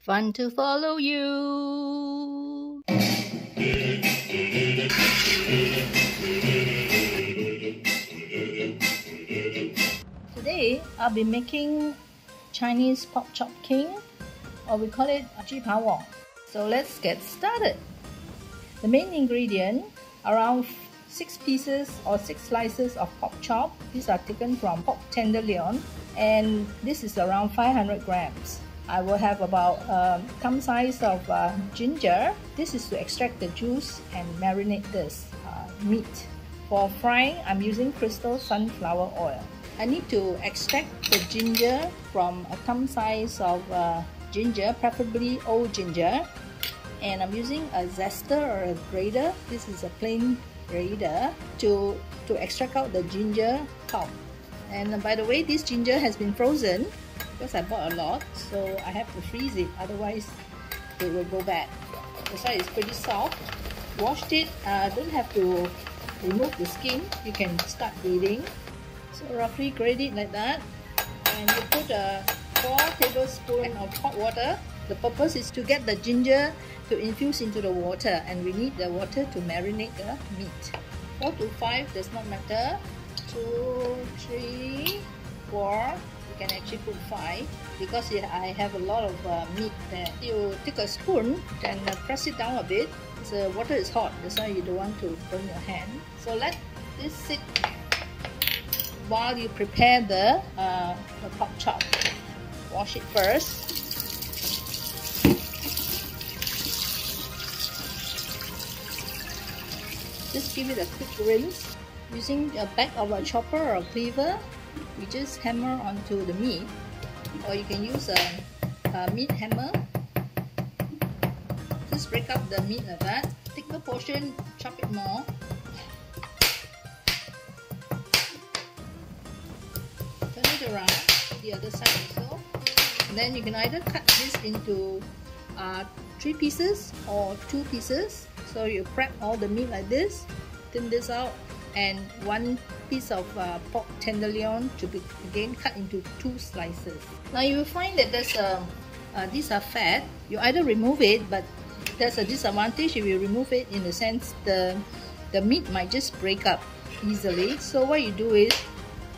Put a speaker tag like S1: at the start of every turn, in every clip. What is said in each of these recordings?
S1: Fun to follow you. Today I'll be making Chinese pork chop king or we call it ji pa wong. So let's get started. The main ingredient around 6 pieces or 6 slices of pork chop. These are taken from pork tenderloin and this is around 500 grams. I will have about um, thumb size of uh, ginger. This is to extract the juice and marinate this uh, meat. For frying, I'm using crystal sunflower oil. I need to extract the ginger from a thumb size of uh, ginger, preferably old ginger. And I'm using a zester or a grater. This is a plain grater to, to extract out the ginger pulp. And by the way, this ginger has been frozen because I bought a lot so I have to freeze it otherwise it will go bad. That's why it's pretty soft. Washed it uh, don't have to remove the skin. You can start bleeding so roughly grate it like that. And you put a 4 tablespoons of hot water. The purpose is to get the ginger to infuse into the water and we need the water to marinate the meat. 4 to 5 does not matter. 2, 3, 4 can actually put 5 because I have a lot of uh, meat there. You take a spoon and uh, press it down a bit. The water is hot, that's why you don't want to burn your hand. So let this sit while you prepare the, uh, the pork chop. Wash it first. Just give it a quick rinse using a back of a chopper or a cleaver you just hammer onto the meat or you can use a, a meat hammer. Just break up the meat like that. Take thicker portion chop it more. Turn it around the other side also. And then you can either cut this into uh, three pieces or two pieces. So you prep all the meat like this. Thin this out and one piece of uh, pork tenderloin to be again cut into two slices. Now you will find that there's a, uh, these are fat. You either remove it, but there's a disadvantage if you remove it in the sense the the meat might just break up easily. So what you do is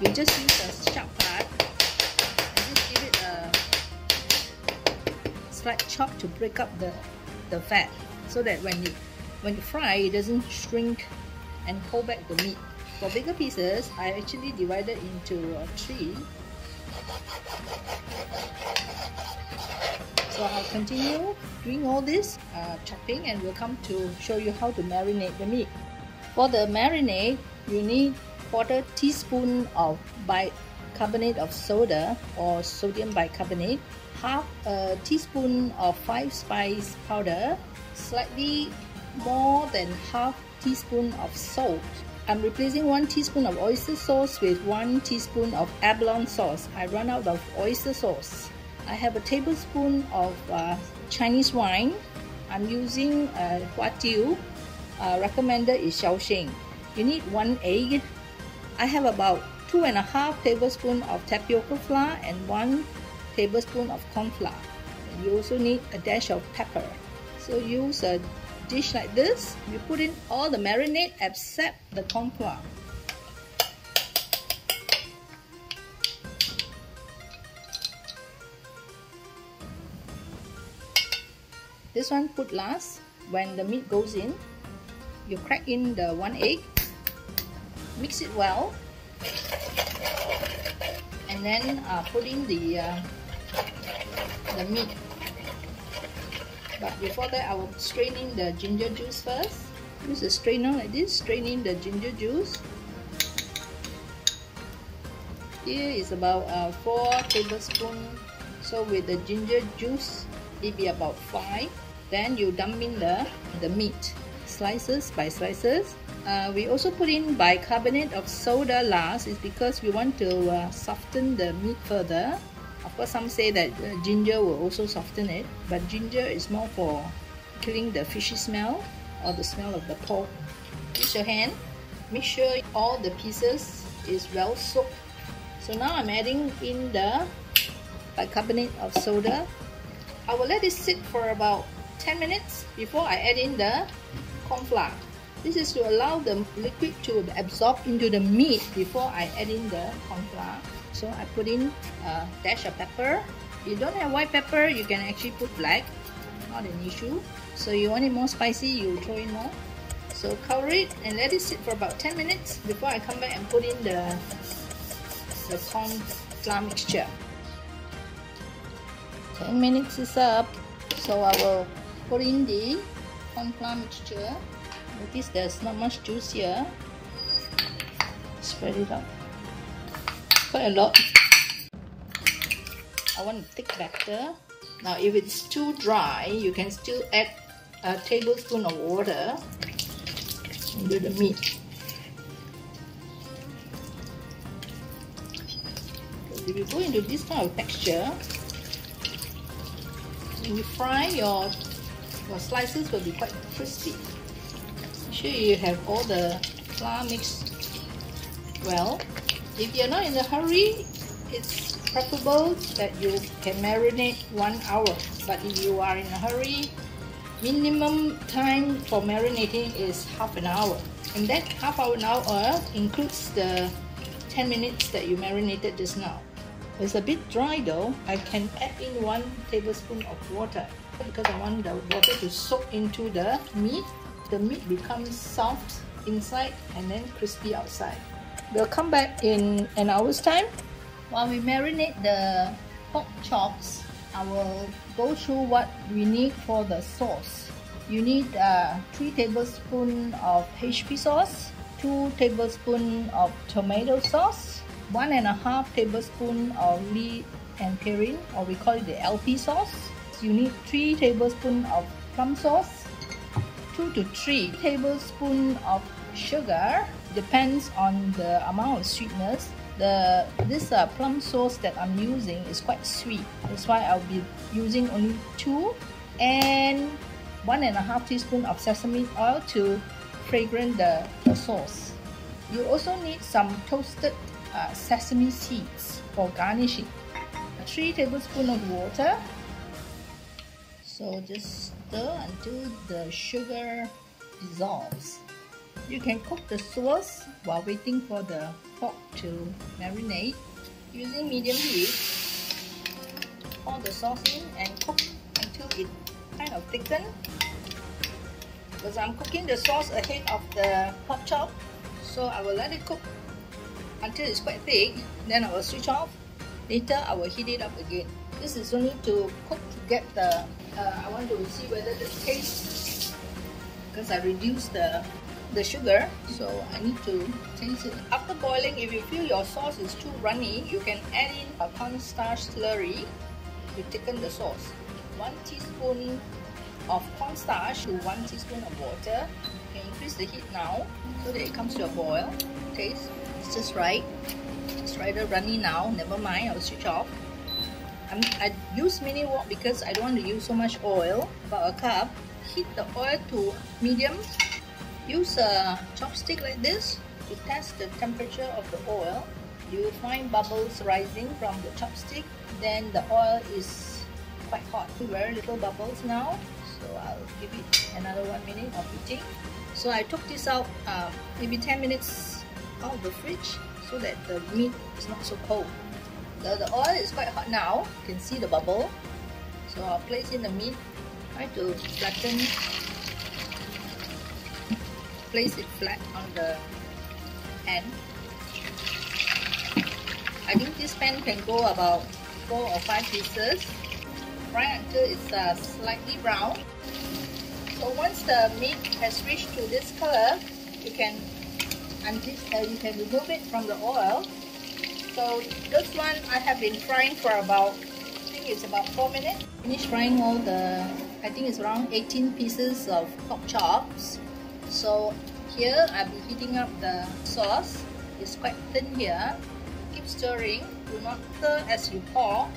S1: you just use a sharp part and just give it a slight chop to break up the the fat so that when you when you fry it doesn't shrink and hold back the meat. For bigger pieces, I actually divided into uh, three. So I'll continue doing all this uh, chopping and we'll come to show you how to marinate the meat. For the marinade, you need quarter teaspoon of bicarbonate of soda or sodium bicarbonate, half a teaspoon of five spice powder, slightly more than half teaspoon of salt. I'm replacing 1 teaspoon of oyster sauce with 1 teaspoon of abalone sauce. I run out of oyster sauce. I have a tablespoon of uh, Chinese wine. I'm using uh, Huatiao. Uh, recommended is Shaoxing. You need 1 egg. I have about 2 and a half tablespoon of tapioca flour and 1 tablespoon of corn flour. You also need a dash of pepper. So use a dish like this, you put in all the marinade except the flour. This one put last. When the meat goes in, you crack in the one egg, mix it well, and then uh, put in the uh, the meat but before that, I will strain in the ginger juice first. Use a strainer like this, strain in the ginger juice. Here is about uh, 4 tablespoons. So with the ginger juice, it be about 5. Then you dump in the, the meat, slices by slices. Uh, we also put in bicarbonate of soda last is because we want to uh, soften the meat further of course, some say that uh, ginger will also soften it, but ginger is more for killing the fishy smell or the smell of the pork. Use your hand, make sure all the pieces is well soaked. So now I'm adding in the bicarbonate of soda. I will let it sit for about 10 minutes before I add in the corn flour. This is to allow the liquid to absorb into the meat before I add in the corn flour. So I put in a dash of pepper. If you don't have white pepper, you can actually put black, not an issue. So you want it more spicy, you throw in more. So cover it and let it sit for about 10 minutes before I come back and put in the, the corn flour mixture. 10 minutes is up, so I will put in the corn flour mixture. Notice there's not much juice here. Spread it out. Quite a lot. I want a thick batter. Now if it's too dry, you can still add a tablespoon of water into the meat. If you go into this kind of texture, when you fry your your slices will be quite crispy. Make sure you have all the flour mixed well. If you're not in a hurry, it's preferable that you can marinate one hour. But if you are in a hurry, minimum time for marinating is half an hour. And that half an hour includes the 10 minutes that you marinated just now. It's a bit dry though. I can add in one tablespoon of water because I want the water to soak into the meat. The meat becomes soft inside and then crispy outside. We'll come back in an hour's time. While we marinate the pork chops, I will go through what we need for the sauce. You need uh, 3 tablespoons of HP sauce, 2 tablespoons of tomato sauce, one and a half tablespoon of Lea and Perrins, or we call it the LP sauce. You need three tablespoons of plum sauce, two to three tablespoons of sugar. Depends on the amount of sweetness. The this uh, plum sauce that I'm using is quite sweet. That's why I'll be using only two, and one and a half teaspoon of sesame oil to fragrant the, the sauce. You also need some toasted uh, sesame seeds for garnishing. 3 tablespoons of water. So just stir until the sugar dissolves. You can cook the sauce while waiting for the pork to marinate using medium heat. Pour the sauce in and cook until it kind of thicken. Because I'm cooking the sauce ahead of the pork chop, so I will let it cook until it's quite thick. Then I will switch off. Later, I will heat it up again. This is only to cook to get the, uh, I want to see whether the taste, because I reduced the, the sugar, so I need to taste it. After boiling, if you feel your sauce is too runny, you can add in a cornstarch slurry to thicken the sauce. One teaspoon of cornstarch to one teaspoon of water. You can increase the heat now so that it comes to a boil. Taste it's just right. It's rather runny now. Never mind, I'll switch off. I'm, I use mini wok because I don't want to use so much oil, about a cup. Heat the oil to medium. Use a chopstick like this to test the temperature of the oil. You find bubbles rising from the chopstick. Then the oil is quite hot. Very little bubbles now. So I'll give it another one minute of heating. So I took this out uh, maybe 10 minutes out of the fridge so that the meat is not so cold. The, the oil is quite hot now. You can see the bubble. So I'll place in the meat. Try to flatten. Place it flat on the pan. I think this pan can go about 4 or 5 pieces. Fry until it's uh, slightly brown. So once the meat has reached to this color, you can uh, you can remove it from the oil. So this one I have been frying for about I think it's about 4 minutes. Finished frying all the I think it's around 18 pieces of pork chops. So here I'll be heating up the sauce. It's quite thin here. Keep stirring. Do not stir as you pour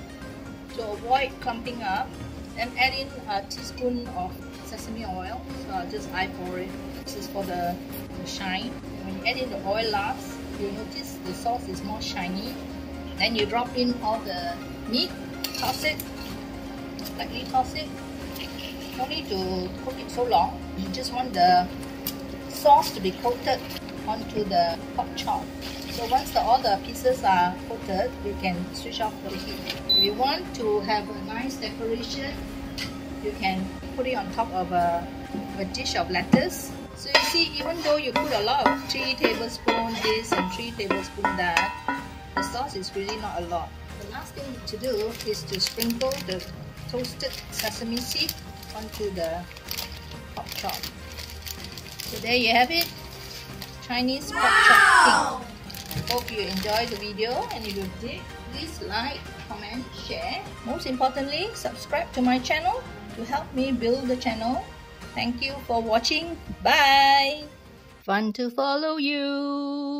S1: to avoid clumping up. Then add in a teaspoon of sesame oil. So I'll just eye pour it. This is for the, the shine. When you add in the oil last, you notice the sauce is more shiny. Then you drop in all the meat, toss it, lightly toss it. No need to cook it so long. You just want the sauce to be coated onto the pork chop. So once the, all the pieces are coated, you can switch off the heat. If you want to have a nice decoration, you can put it on top of a, a dish of lettuce. So you see, even though you put a lot of 3 tablespoons this and 3 tablespoons that, the sauce is really not a lot. The last thing to do is to sprinkle the toasted sesame seed onto the pork chop. So there you have it, Chinese pork chop king. Hope you enjoyed the video and if you did, please like, comment, share. Most importantly, subscribe to my channel to help me build the channel. Thank you for watching. Bye. Fun to follow you.